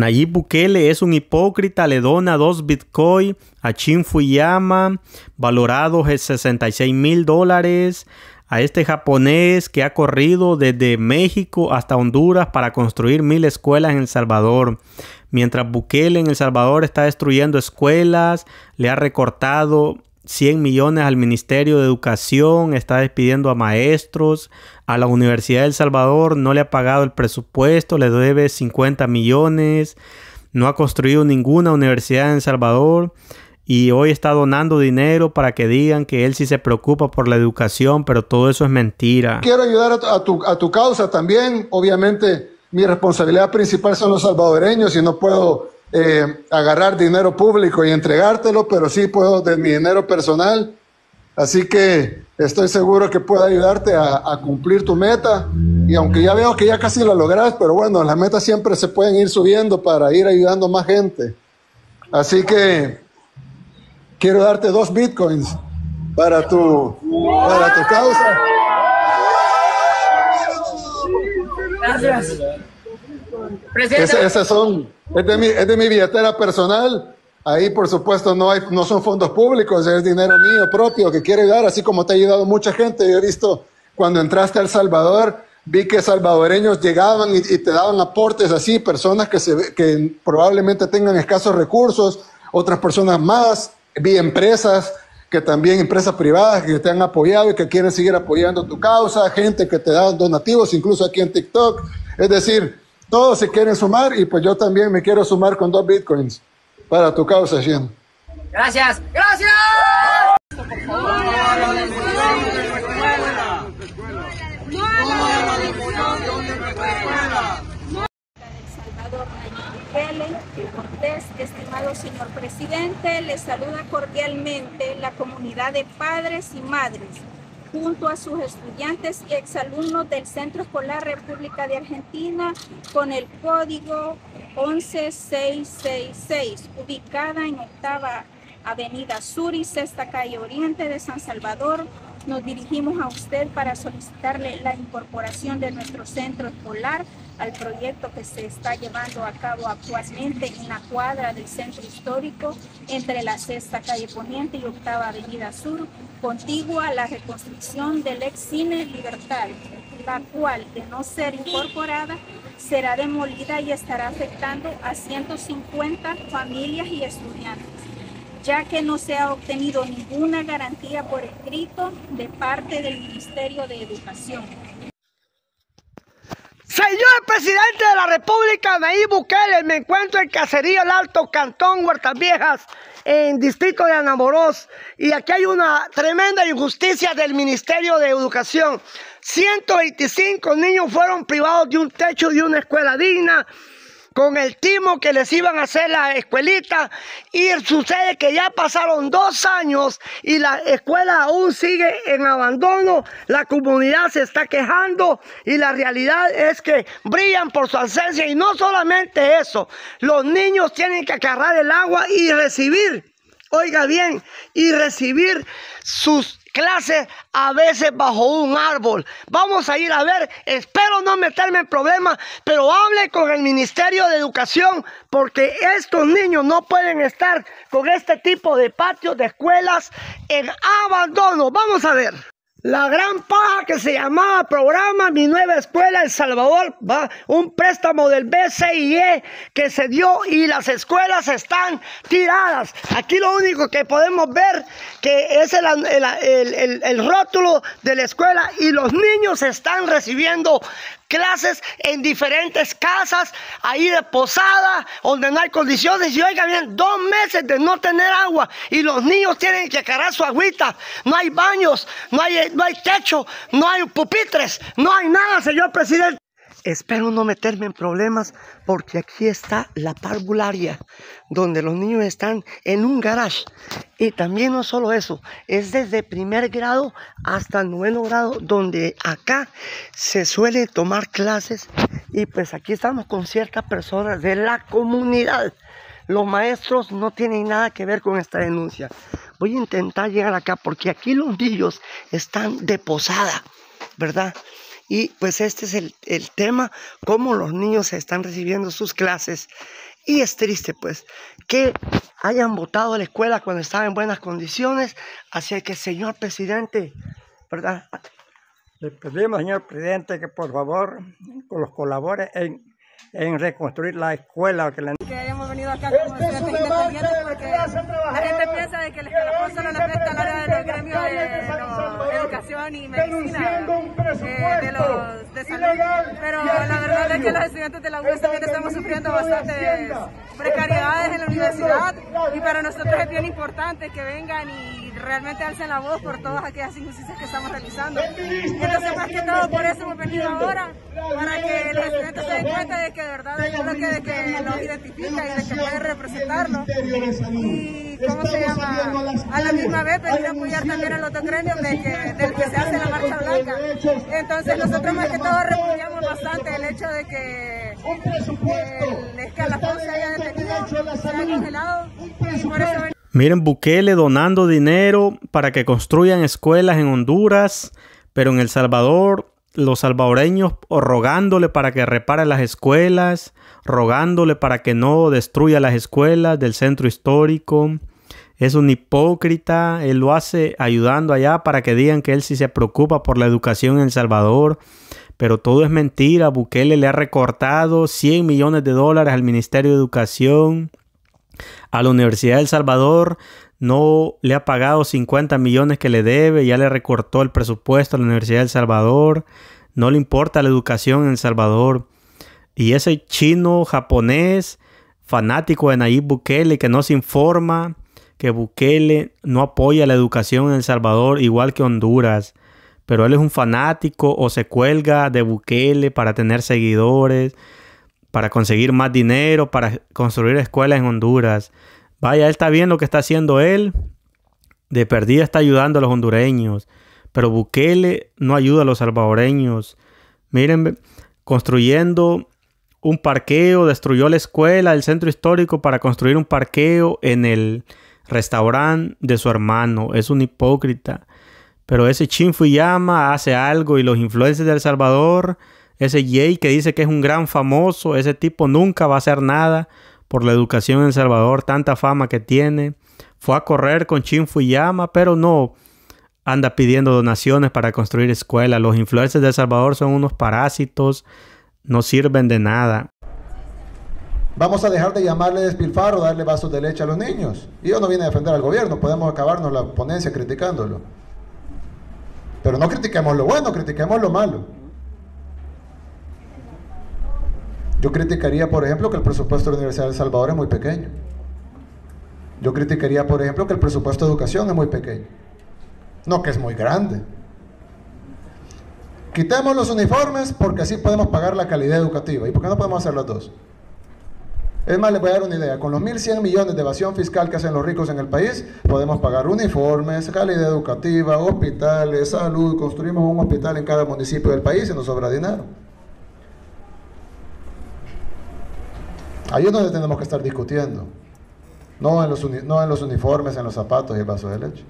Nayib Bukele es un hipócrita, le dona dos bitcoins a Chin Fuyama, valorados en 66 mil dólares, a este japonés que ha corrido desde México hasta Honduras para construir mil escuelas en El Salvador. Mientras Bukele en El Salvador está destruyendo escuelas, le ha recortado 100 millones al Ministerio de Educación, está despidiendo a maestros, a la Universidad de Salvador no le ha pagado el presupuesto, le debe 50 millones, no ha construido ninguna universidad en El Salvador y hoy está donando dinero para que digan que él sí se preocupa por la educación, pero todo eso es mentira. Quiero ayudar a tu causa también. Obviamente mi responsabilidad principal son los salvadoreños y no puedo eh, agarrar dinero público y entregártelo, pero sí puedo de mi dinero personal. Así que estoy seguro que puedo ayudarte a, a, cumplir tu meta. Y aunque ya veo que ya casi lo logras, pero bueno, las metas siempre se pueden ir subiendo para ir ayudando más gente. Así que quiero darte dos bitcoins para tu, para tu causa. Gracias. Presidente. esas son, es de, mi, es de mi billetera personal. Ahí, por supuesto, no, hay, no son fondos públicos, es dinero mío propio que quiere dar, así como te ha ayudado mucha gente. Yo he visto cuando entraste a El Salvador, vi que salvadoreños llegaban y, y te daban aportes así, personas que, se, que probablemente tengan escasos recursos, otras personas más, vi empresas que también empresas privadas que te han apoyado y que quieren seguir apoyando tu causa, gente que te da donativos, incluso aquí en TikTok. Es decir, todos se quieren sumar y pues yo también me quiero sumar con dos bitcoins para tu causa, Shen. Gracias, gracias. Cortés, estimado señor presidente, les saluda cordialmente la comunidad de padres y madres, junto a sus estudiantes y exalumnos del Centro Escolar República de Argentina con el código 11666, ubicada en octava Avenida Sur y Sexta Calle Oriente de San Salvador, nos dirigimos a usted para solicitarle la incorporación de nuestro centro escolar al proyecto que se está llevando a cabo actualmente en la cuadra del centro histórico entre la sexta calle Poniente y octava avenida Sur, contigua a la reconstrucción del ex cine Libertad, la cual, de no ser incorporada, será demolida y estará afectando a 150 familias y estudiantes ya que no se ha obtenido ninguna garantía por escrito de parte del Ministerio de Educación. Señor presidente de la República, Nayib Bukele, me encuentro en Cacería, el Alto Cantón, Huertas Viejas, en distrito de Anamorós. Y aquí hay una tremenda injusticia del Ministerio de Educación. 125 niños fueron privados de un techo de una escuela digna con el timo que les iban a hacer la escuelita. Y sucede que ya pasaron dos años y la escuela aún sigue en abandono, la comunidad se está quejando y la realidad es que brillan por su ausencia. Y no solamente eso, los niños tienen que agarrar el agua y recibir, oiga bien, y recibir sus clase a veces bajo un árbol. Vamos a ir a ver, espero no meterme en problemas, pero hable con el Ministerio de Educación porque estos niños no pueden estar con este tipo de patios de escuelas en abandono. Vamos a ver. La gran paja que se llamaba programa Mi Nueva Escuela El Salvador, va un préstamo del BCIE que se dio y las escuelas están tiradas. Aquí lo único que podemos ver que es el, el, el rótulo de la escuela y los niños están recibiendo clases en diferentes casas, ahí de posada, donde no hay condiciones. Y oigan bien, dos meses de no tener agua y los niños tienen que cargar su agüita. No hay baños, no hay, no hay techo, no hay pupitres, no hay nada, señor presidente. Espero no meterme en problemas porque aquí está la parvularia, donde los niños están en un garage. Y también no solo eso, es desde primer grado hasta noveno grado, donde acá se suele tomar clases. Y pues aquí estamos con ciertas personas de la comunidad. Los maestros no tienen nada que ver con esta denuncia. Voy a intentar llegar acá porque aquí los niños están de posada, ¿verdad? Y pues este es el, tema, cómo los niños están recibiendo sus clases Y es triste, pues, que hayan votado la escuela cuando estaba en buenas condiciones. Así que, señor presidente, ¿verdad? Le pedimos, señor presidente, que por favor los colabore en, en reconstruir la escuela. que hayamos venido acá como este estudiantes independientes porque la gente piensa de que el escalafón solo le afecta al área de los gremios educación y medicina, eh, de los de salud. Pero la verdad es que los estudiantes de la UES también estamos sufriendo bastantes precariedades en la universidad y para nosotros es bien importante que vengan y realmente alcen la voz por todas aquellas injusticias que estamos realizando. Entonces, más que todo, por eso hemos venido ahora, para que los estudiantes se den cuenta de que de verdad hay un bloque de que los identifica y de que puede representarlo. Y, ¿cómo se llama? A la misma vez venir a apoyar también al otro gremio que, del que se hace la marcha blanca. Entonces, nosotros más que todo repudiamos bastante el hecho de que el escalafón se haya detenido, se haya congelado. Y por eso Miren, Bukele donando dinero para que construyan escuelas en Honduras, pero en El Salvador los salvadoreños rogándole para que repare las escuelas, rogándole para que no destruya las escuelas del centro histórico. Es un hipócrita, él lo hace ayudando allá para que digan que él sí se preocupa por la educación en El Salvador, pero todo es mentira. Bukele le ha recortado 100 millones de dólares al Ministerio de Educación a la Universidad de El Salvador no le ha pagado 50 millones que le debe, ya le recortó el presupuesto a la Universidad de El Salvador, no le importa la educación en El Salvador. Y ese chino japonés fanático de Nayib Bukele que no se informa que Bukele no apoya la educación en El Salvador igual que Honduras. Pero él es un fanático o se cuelga de Bukele para tener seguidores para conseguir más dinero, para construir escuelas en Honduras. Vaya, él está bien lo que está haciendo él. De perdida está ayudando a los hondureños. Pero Bukele no ayuda a los salvadoreños. Miren, construyendo un parqueo, destruyó la escuela, el centro histórico para construir un parqueo en el restaurante de su hermano. Es un hipócrita. Pero ese Chin Fuyama hace algo y los influencers de El Salvador ese Jay que dice que es un gran famoso, ese tipo nunca va a hacer nada por la educación en El Salvador, tanta fama que tiene. Fue a correr con Chin Fuyama, pero no anda pidiendo donaciones para construir escuelas. Los influencers de El Salvador son unos parásitos, no sirven de nada. Vamos a dejar de llamarle despilfarro, darle vasos de leche a los niños. Y yo no vine a defender al gobierno, podemos acabarnos la ponencia criticándolo. Pero no critiquemos lo bueno, critiquemos lo malo. Yo criticaría, por ejemplo, que el presupuesto de la Universidad de El Salvador es muy pequeño. Yo criticaría, por ejemplo, que el presupuesto de educación es muy pequeño. No que es muy grande. Quitemos los uniformes porque así podemos pagar la calidad educativa. ¿Y por qué no podemos hacer los dos? Es más, les voy a dar una idea. Con los 1.100 millones de evasión fiscal que hacen los ricos en el país, podemos pagar uniformes, calidad educativa, hospitales, salud. Construimos un hospital en cada municipio del país y nos sobra dinero. Ahí es donde tenemos que estar discutiendo. No en los, no en los uniformes, en los zapatos y el vaso de leche.